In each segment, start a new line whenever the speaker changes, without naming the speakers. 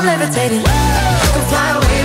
I'm levitating. Whoa. I can fly away.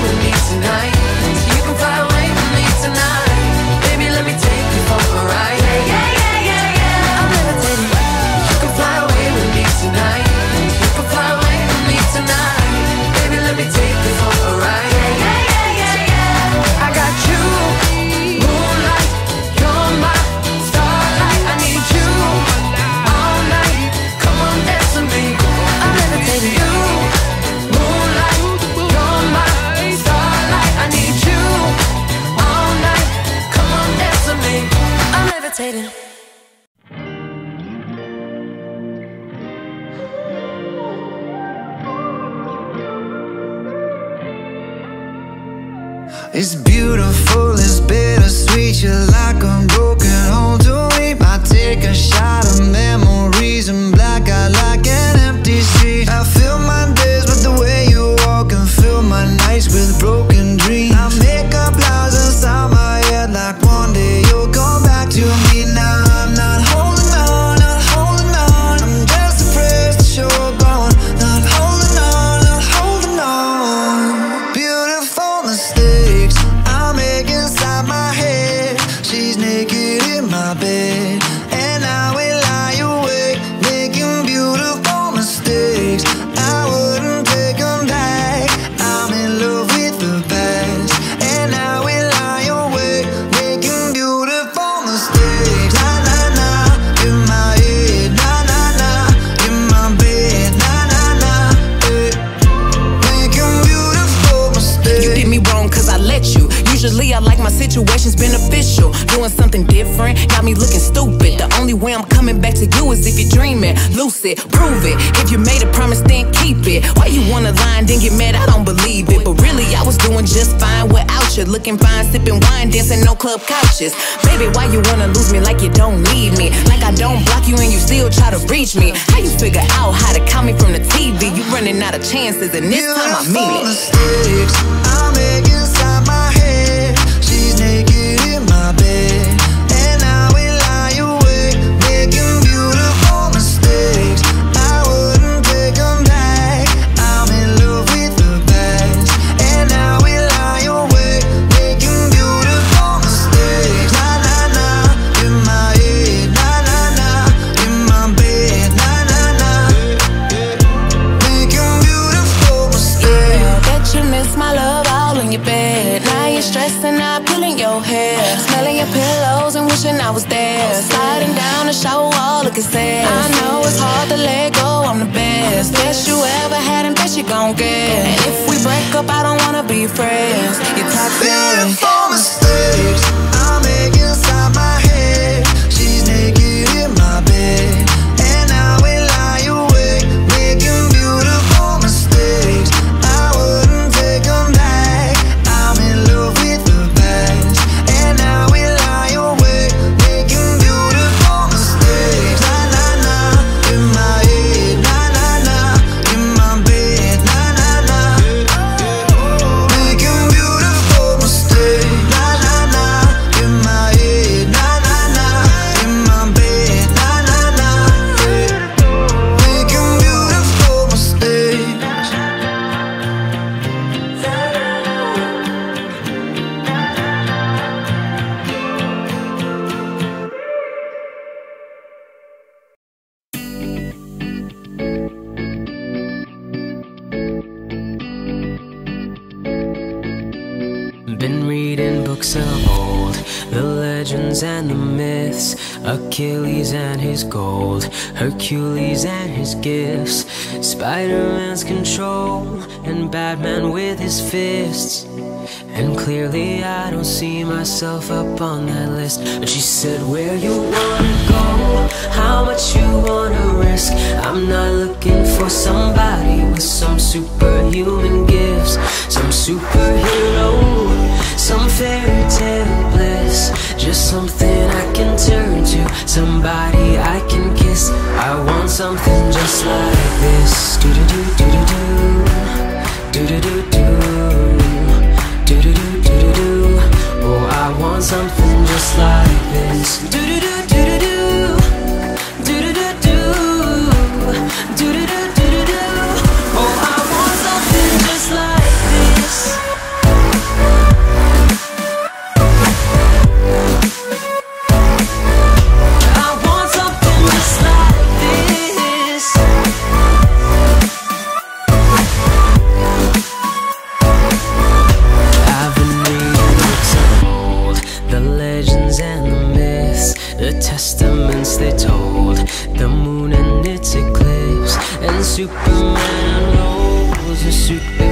got me
looking stupid. The only way I'm coming back to you is if you're dreaming. Lucid, prove it. If you made a promise, then keep it. Why you wanna lie and then get mad? I don't believe it. But really, I was doing just fine without you. Looking fine, sipping wine, dancing on club couches. Baby, why you wanna lose me like you don't need me? Like I don't block you and you still try to reach me. How you figure out how to call me from the TV? You running out of chances, and this time I mean it.
Mistakes, I make
it Books of old, the legends and the myths, Achilles and his gold, Hercules and his gifts, Spider Man's control, and Batman with his fists. And clearly, I don't see myself up on that list. And she said, Where you wanna go? How much you wanna risk? I'm not looking for somebody with some superhuman gifts, some superhero, some fairy tale bliss. Just something I can turn to. Somebody I can kiss. I want something just like this. Do do do do do do Do do do do Do do do do do do Oh I want something just like this. Do do do Superman rolls a super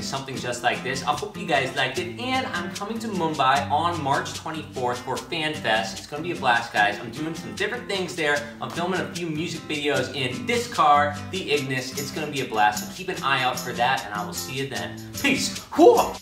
Something just like this. I
hope you guys liked it and I'm coming to Mumbai on March 24th for FanFest. It's gonna be a blast guys. I'm doing some different things there. I'm filming a few music videos in this car, the Ignis. It's gonna be a blast, so keep an eye out for that and I will see you then. Peace! Whoa!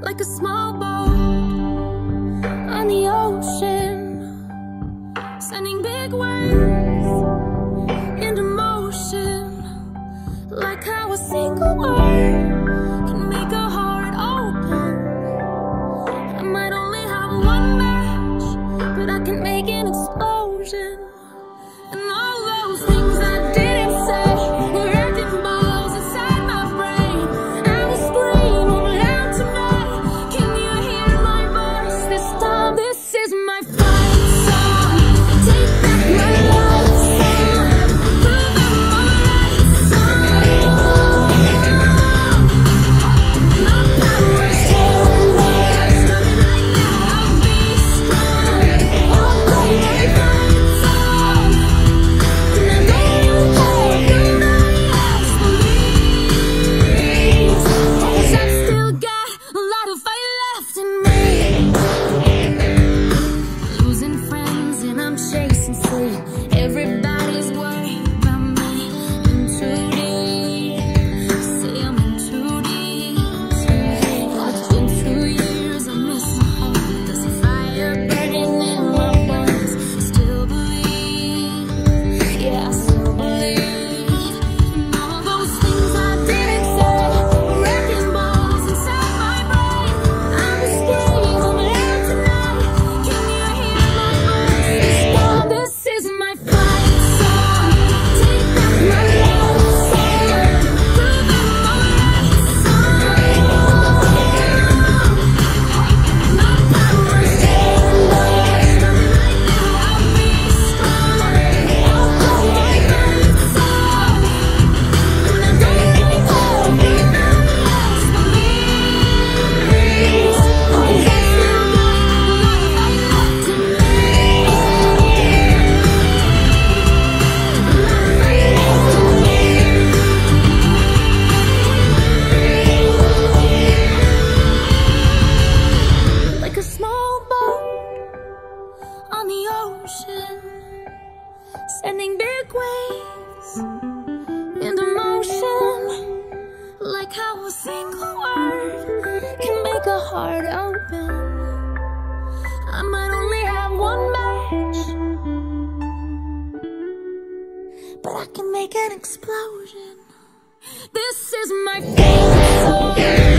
like a small boat on the ocean, sending big waves into motion, like how a single word. but I can make an explosion. This is my favorite song.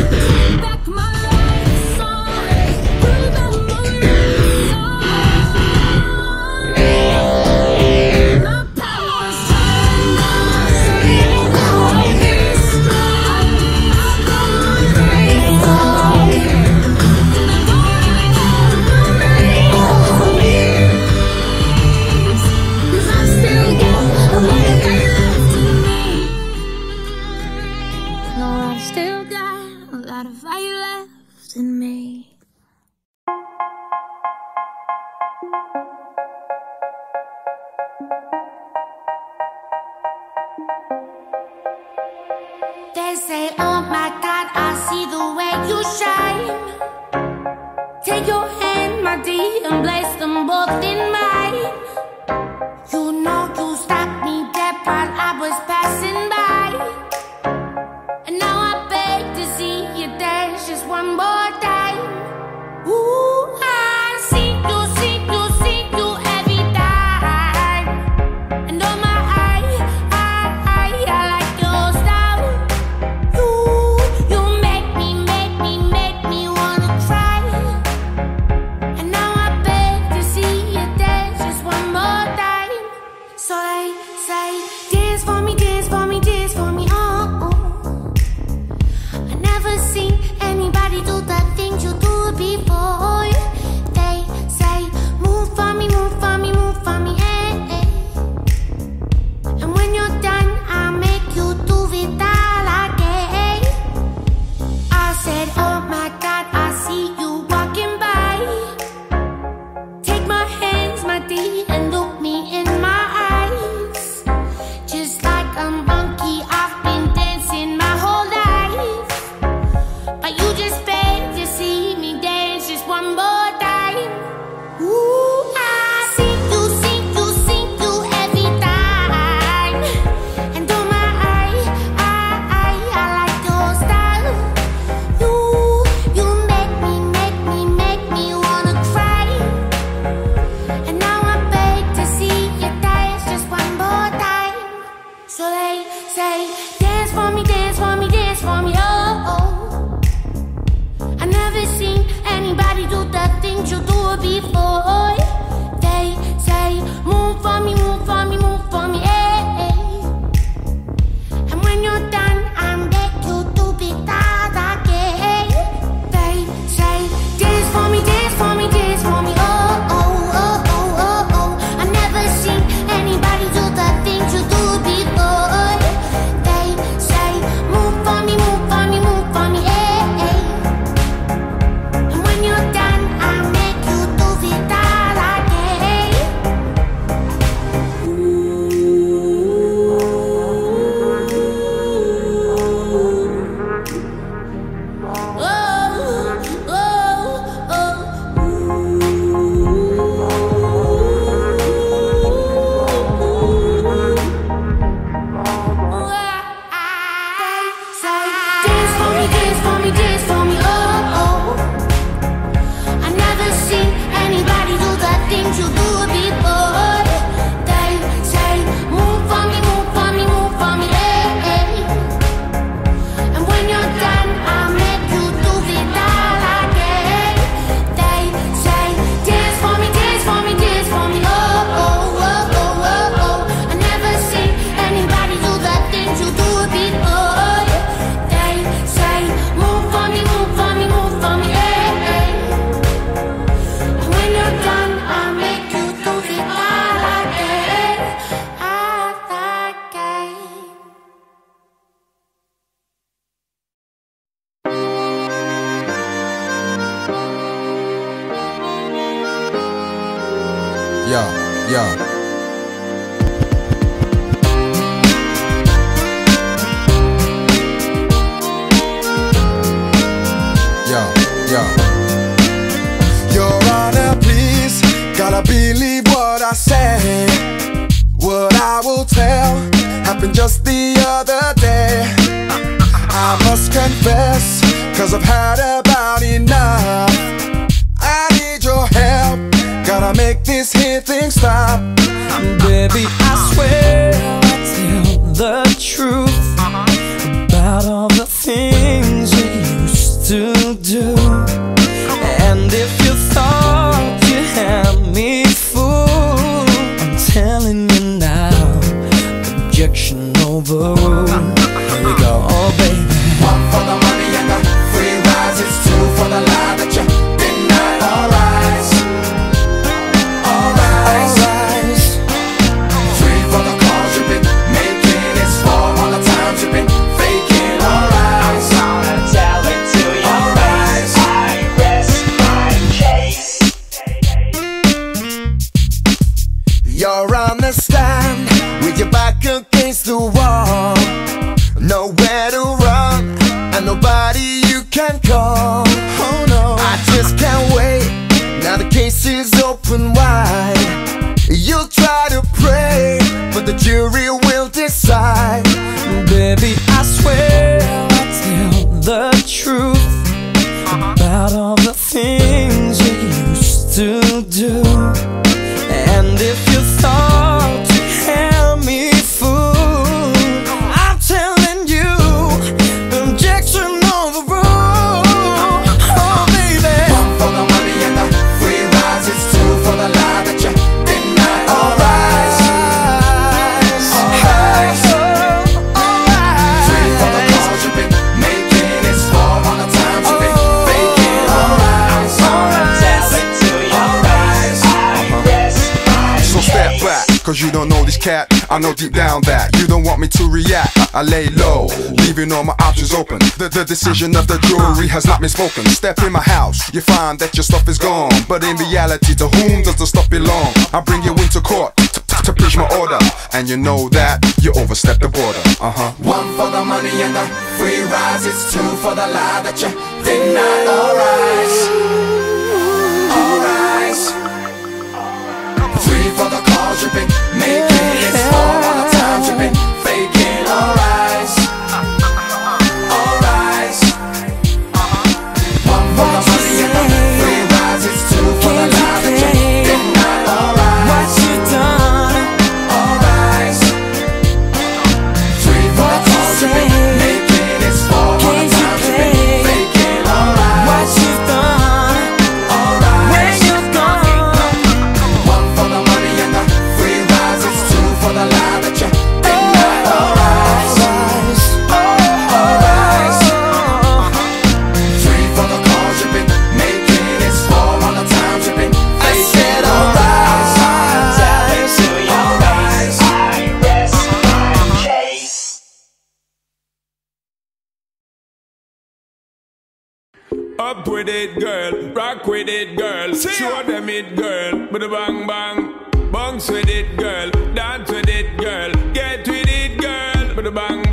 Cause you
don't know this cat. I know deep down that You don't want me to react. I, I lay low Leaving all my options open. The, the decision of the jury has not been spoken. Step in my house You find that your stuff is gone. But in reality to whom does the stuff belong? I bring you into court to preach my order. And you know that you overstep the border. Uh-huh.
One for the money and the free rise It's two for the lie that you did not arise. for the cause you've been making. It's all out the time you've been faking, alright.
Up with it, girl. Rock with it, girl. Show them it, girl. Bada bang bang. Bounce with it, girl. Dance with it, girl. Get with it, girl. Bada bang.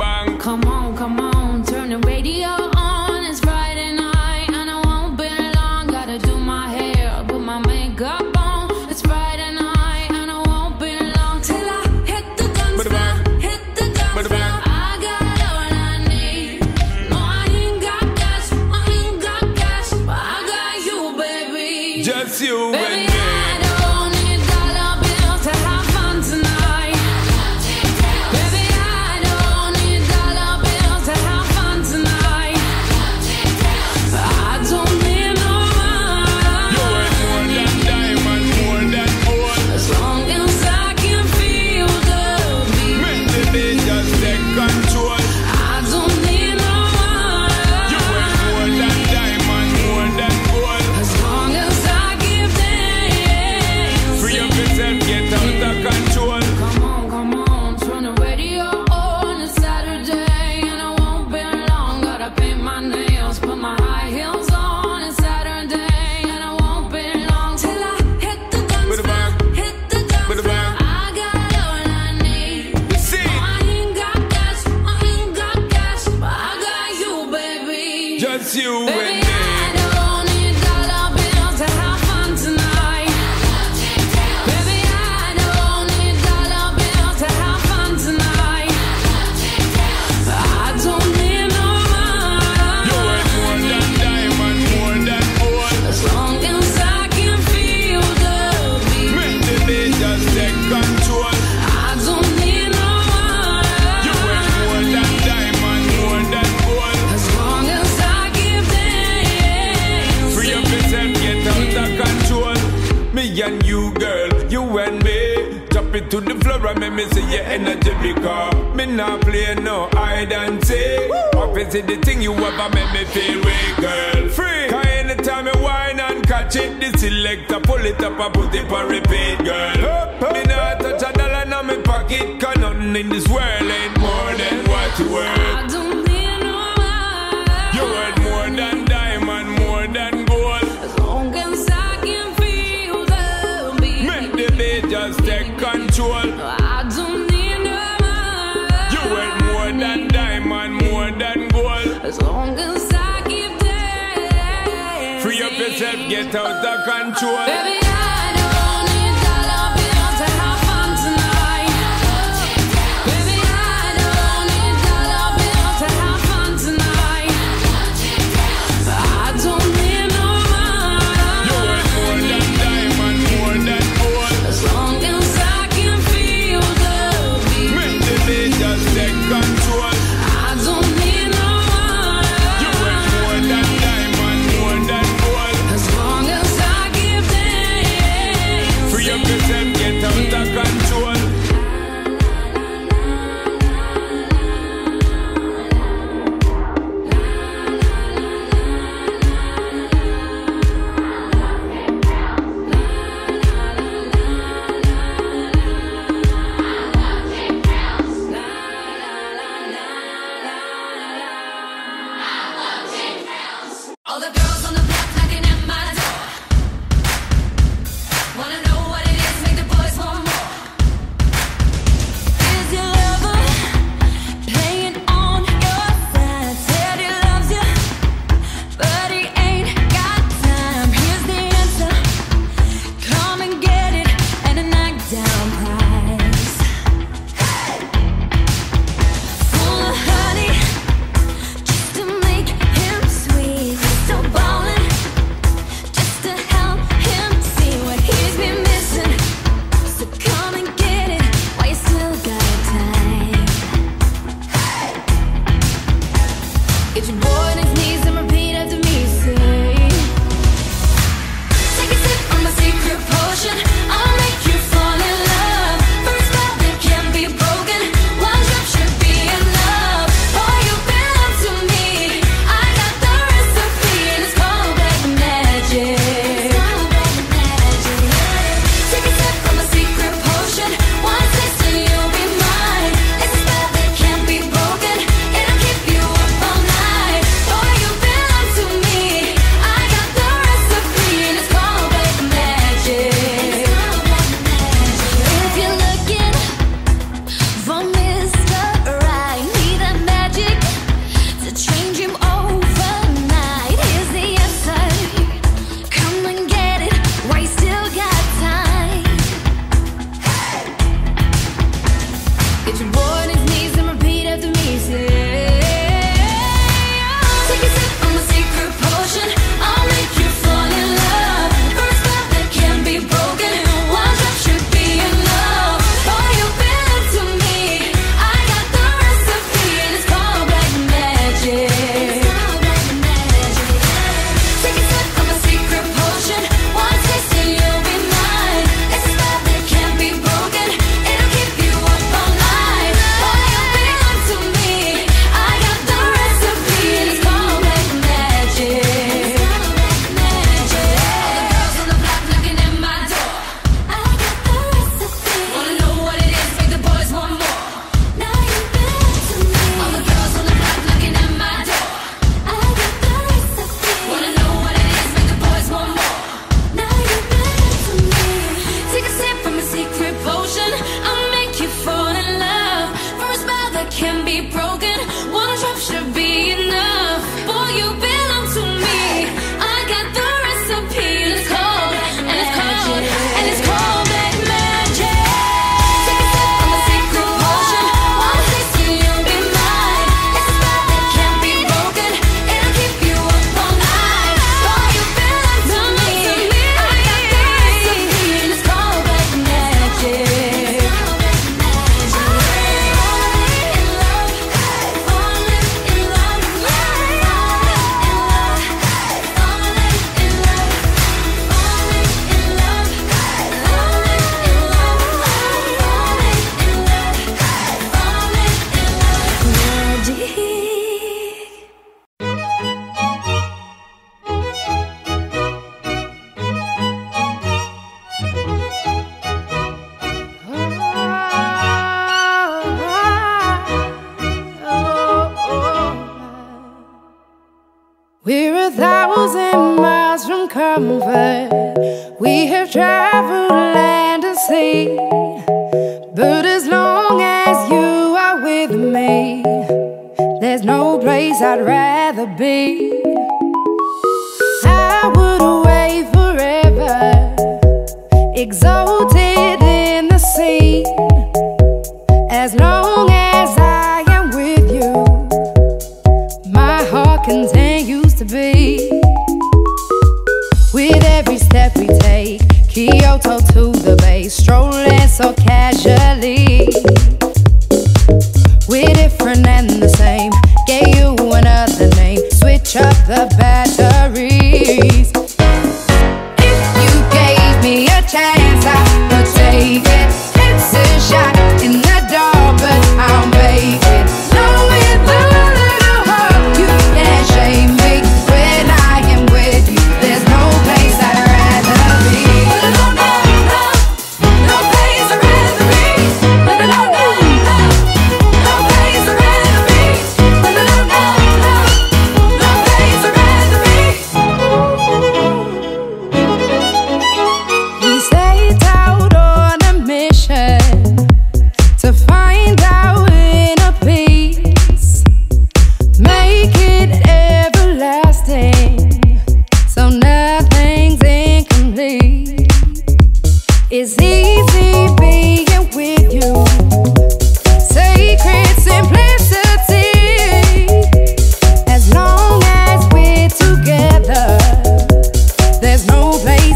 just take control.
I don't need no money. You
ain't more than diamond, more than gold.
As long as I keep dancing.
Free up yourself, get out of control.
Baby,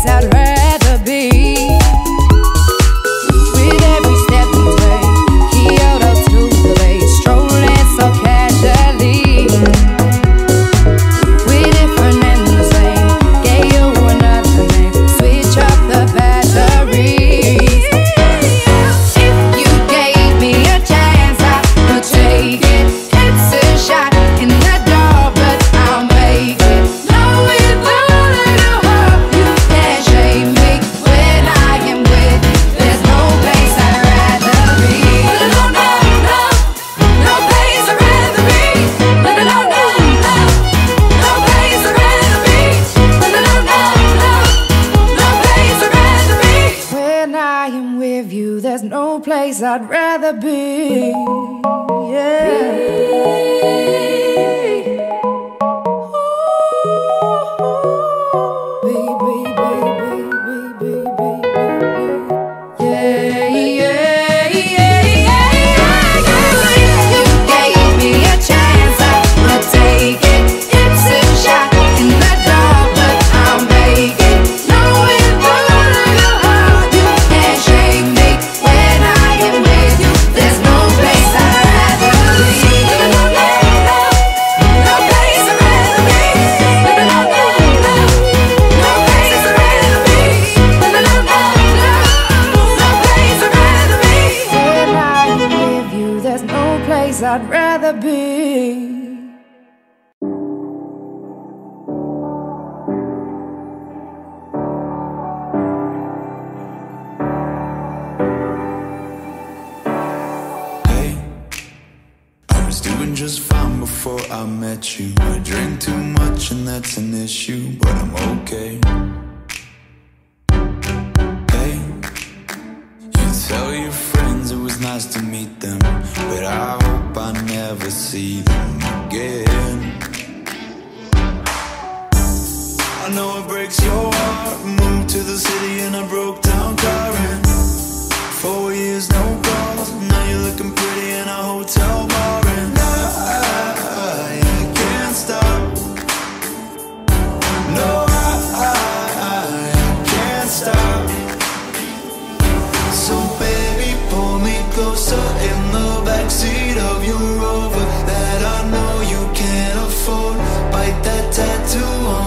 that red.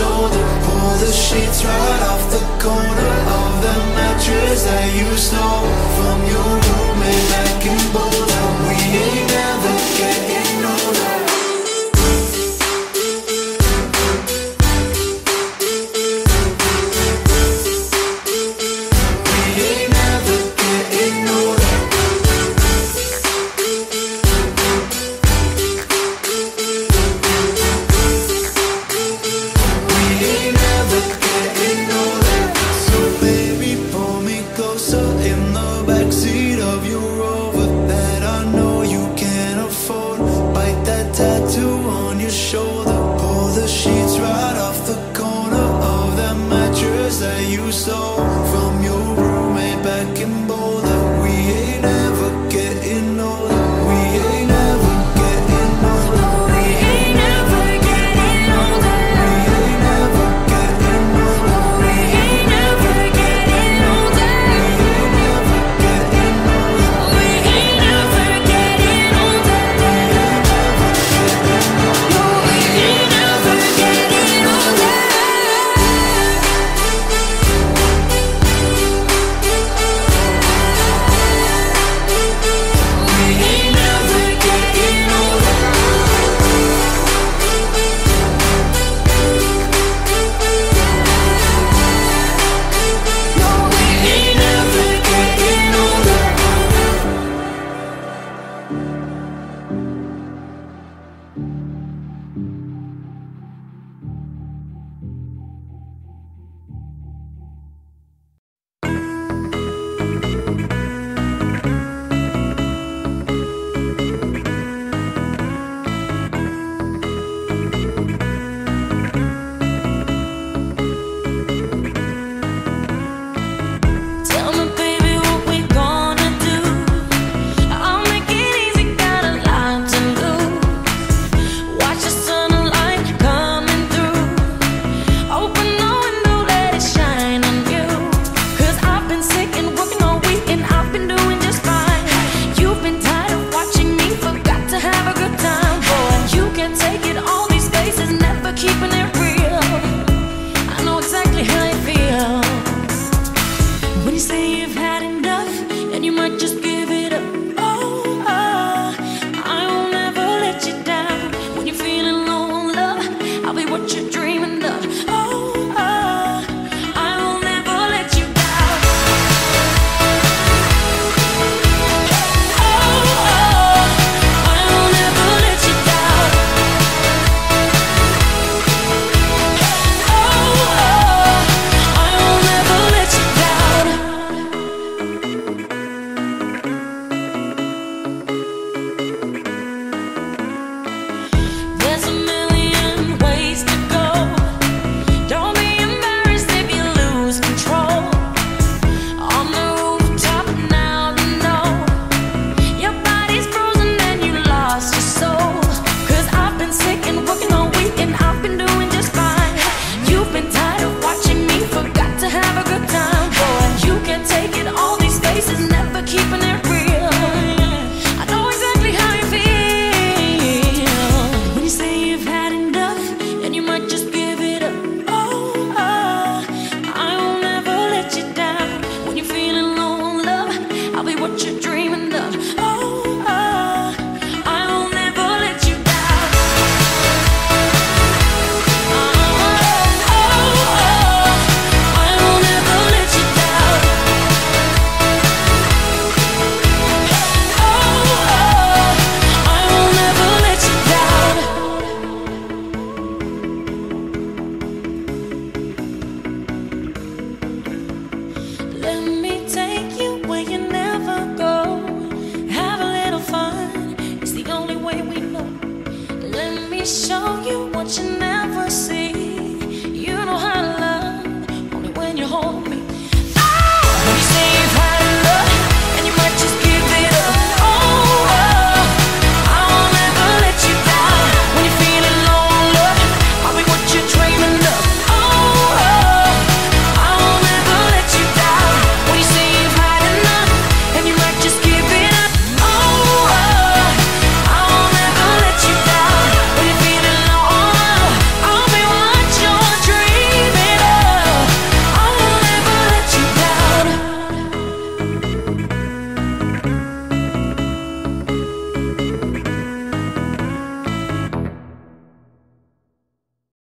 shoulder. Pull the sheets right off the corner Of the mattress that you stole From your roommate back in Boulder
say you've had